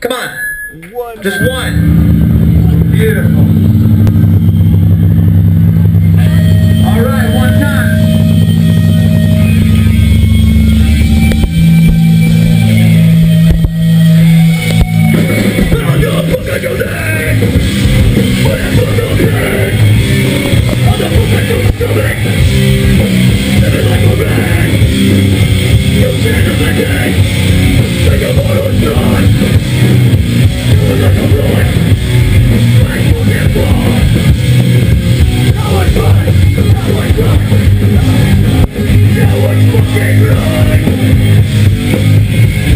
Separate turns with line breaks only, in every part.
Come on.
One.
Just one. Beautiful. Thank you.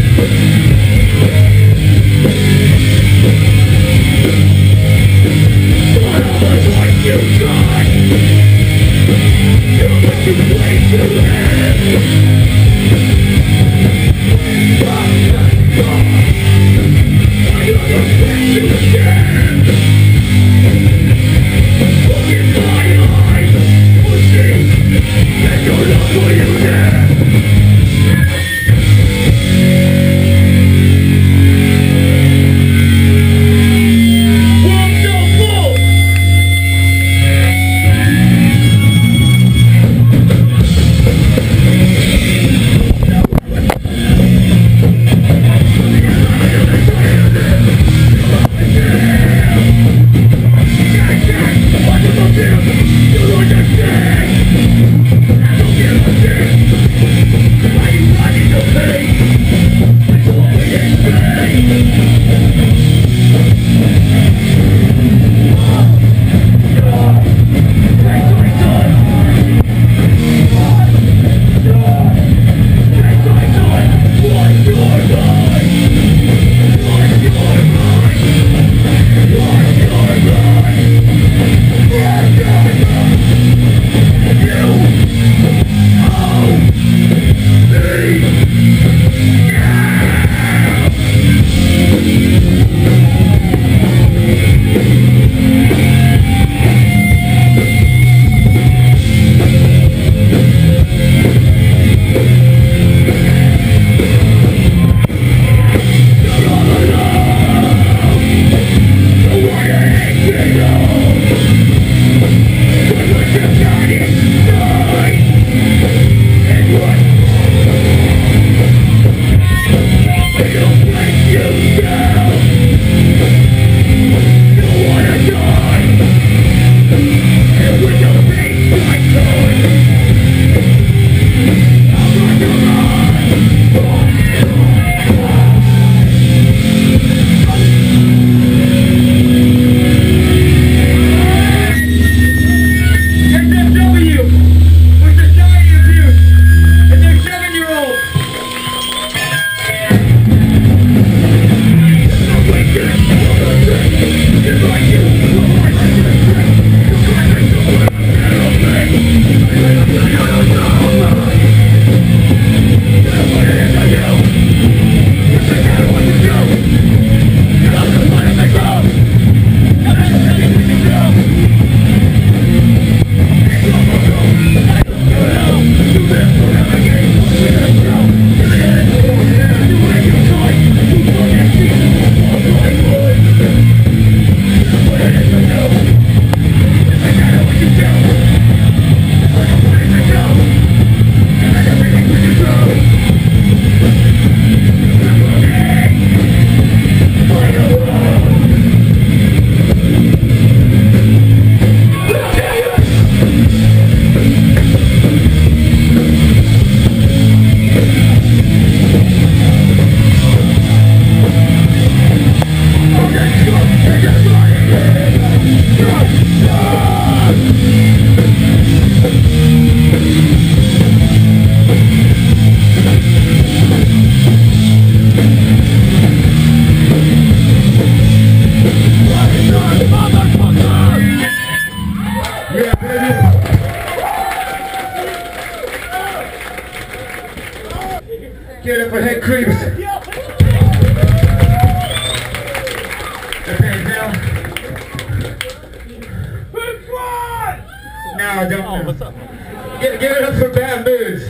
Get, get it up for bad moves.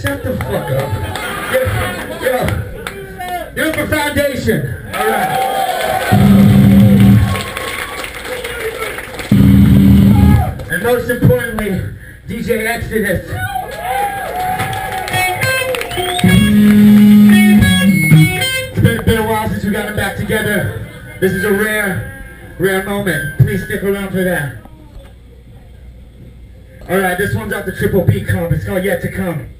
Shut the fuck up. Get, get up. Get up for foundation. All right. And most importantly, DJ Exodus. Together. This is a rare, rare moment. Please stick around for that. Alright, this one's off the Triple B comp. It's called Yet to Come.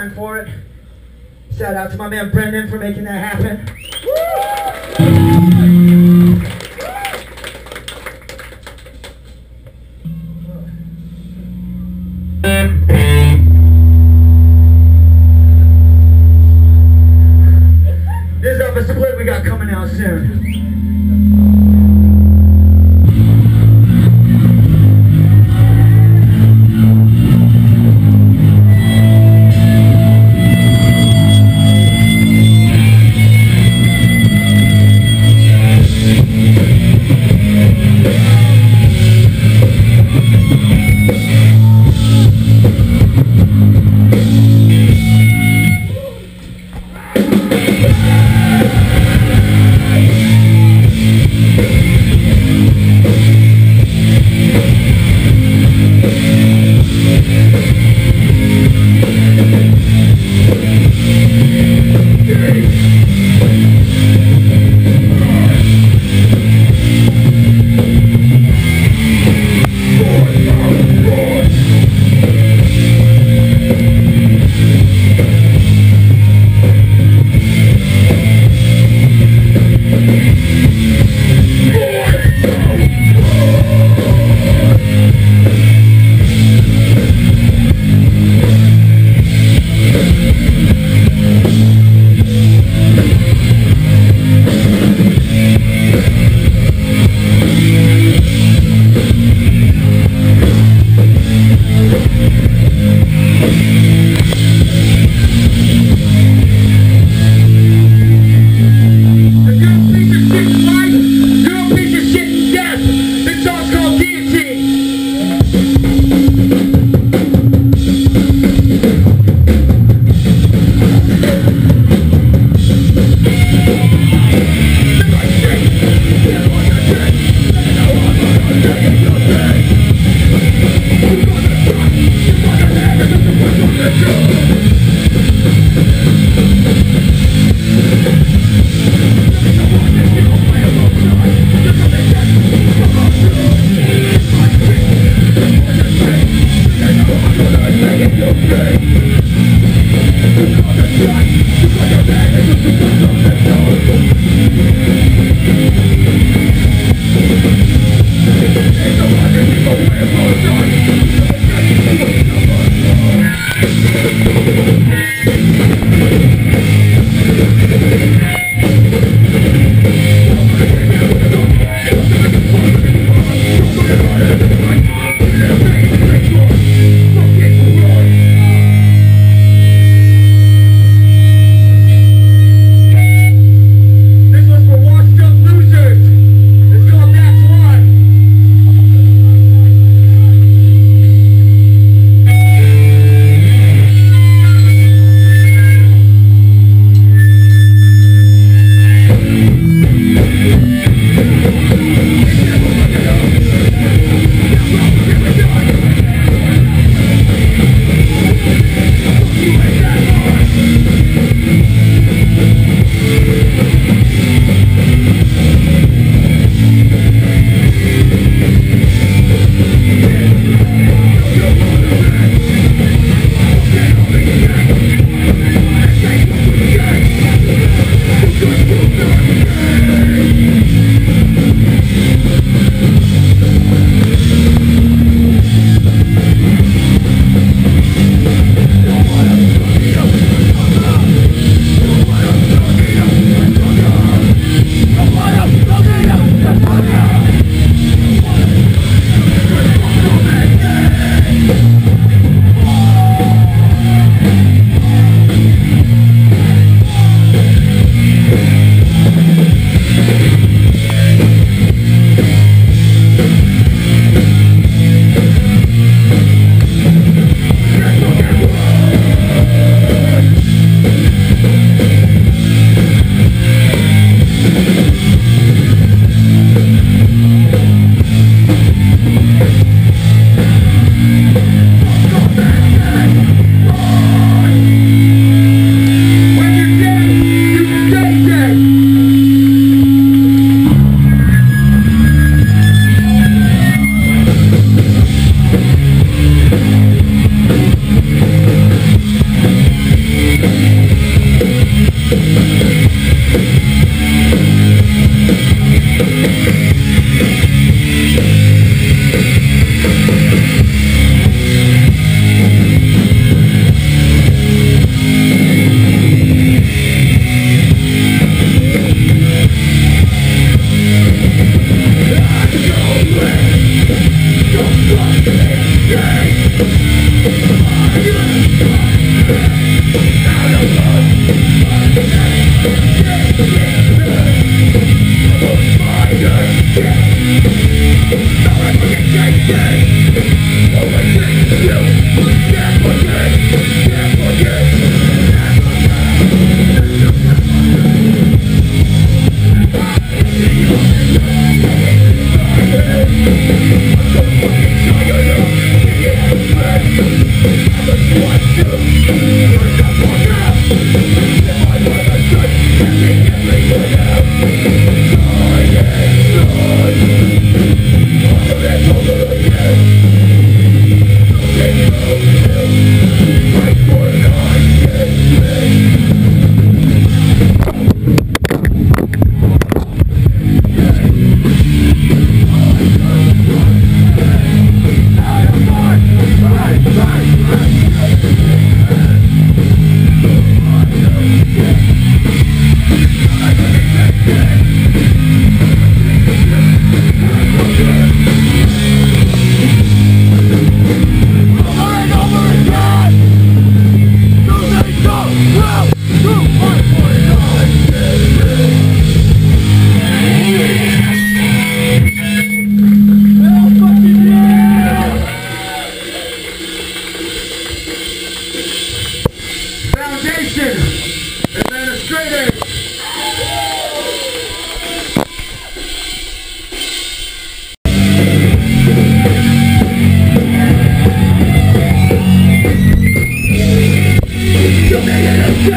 Time for it. Shout out to my man Brendan for making that happen. This a split we got coming out soon.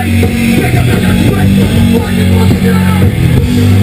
Take a wait, what you want to do?